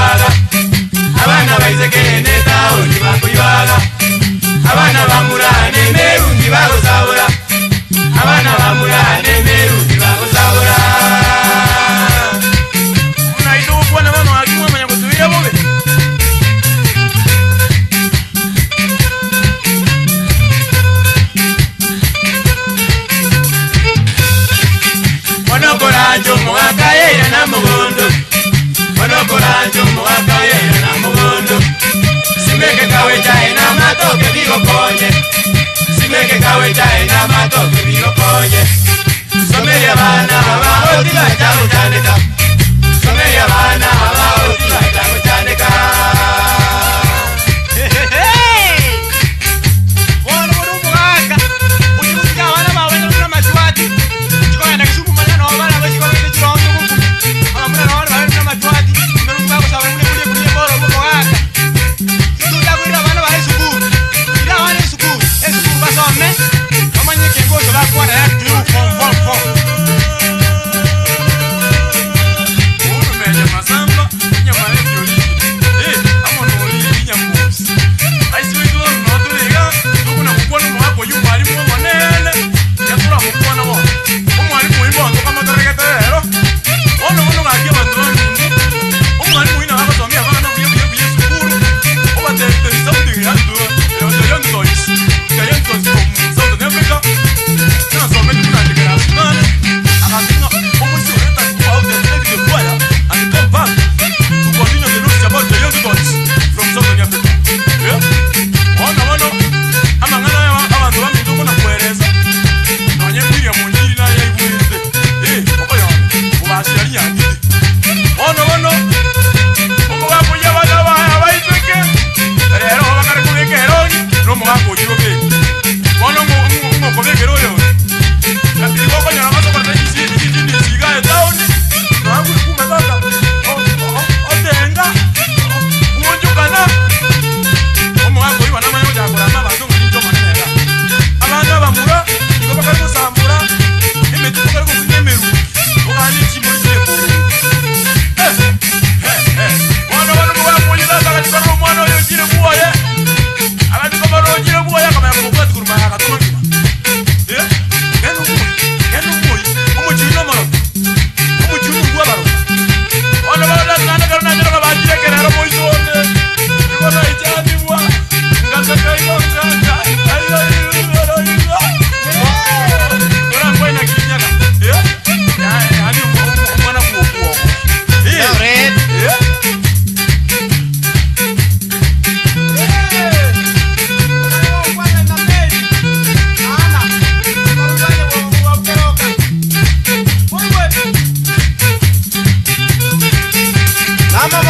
vakuyvaka abana vaizekeenetaoni vakuyvaka abana vamu jáwé já ẹ̀ ní a máa tọ̀ kiri lọ́kọ́.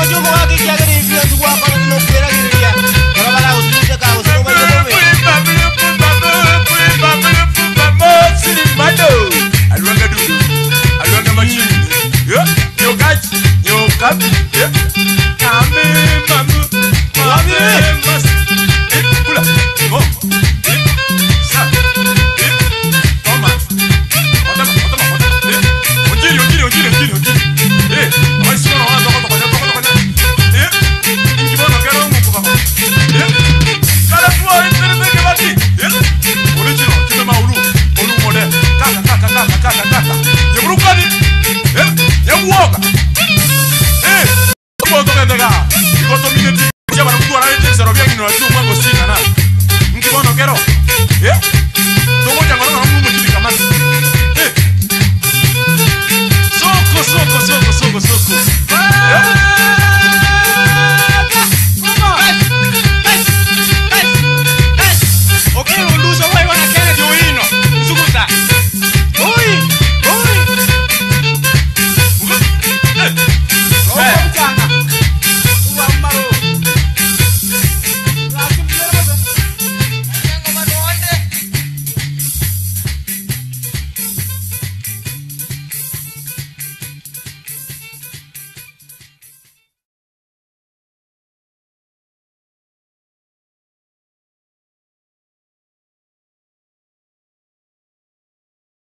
Mojo aqui, kagari viyo duwa